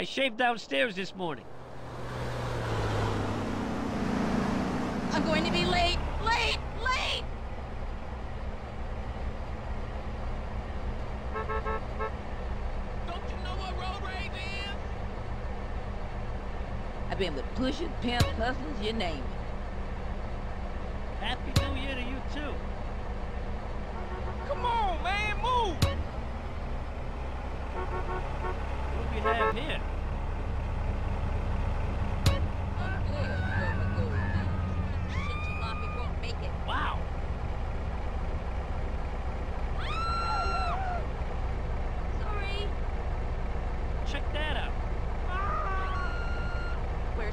I shaved downstairs this morning. I'm going to be late, late, late! Don't you know what road rage is? I've been with pushers, pimps, hustlers, you name it. Happy New Year to you too.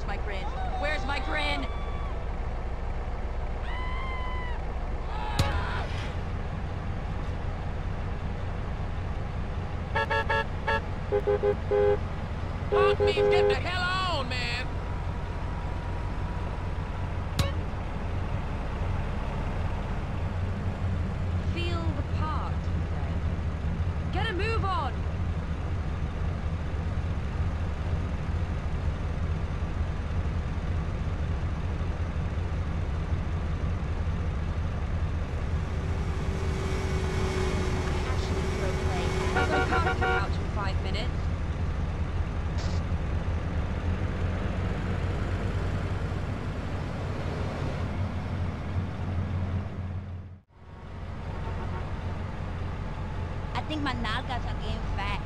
My grin? Where's my grin? Dog means get the hell I think my nalgas are getting fat.